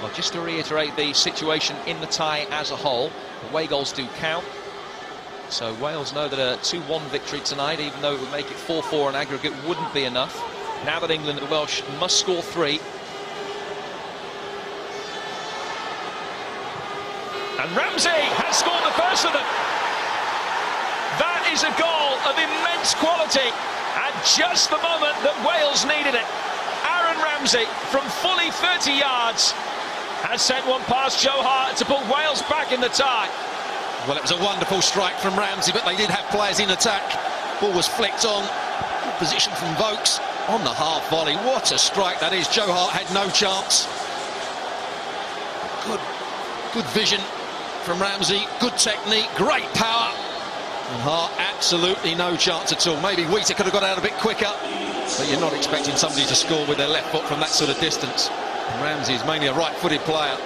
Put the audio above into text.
Well, just to reiterate the situation in the tie as a whole, away goals do count. So Wales know that a 2-1 victory tonight, even though it would make it 4-4 on aggregate, wouldn't be enough. Now that England and the Welsh must score three. And Ramsey has scored the first of them. That is a goal of immense quality at just the moment that Wales needed it. Aaron Ramsey from fully 30 yards has sent one past Joe Hart to put Wales back in the tie. Well, it was a wonderful strike from Ramsey, but they did have players in attack. Ball was flicked on. Good position from Vokes on the half volley. What a strike that is. Joe Hart had no chance. Good, good vision from Ramsey. Good technique, great power. And Hart, absolutely no chance at all. Maybe Wheater could have got out a bit quicker, but you're not expecting somebody to score with their left foot from that sort of distance. And Ramsey is mainly a right-footed player.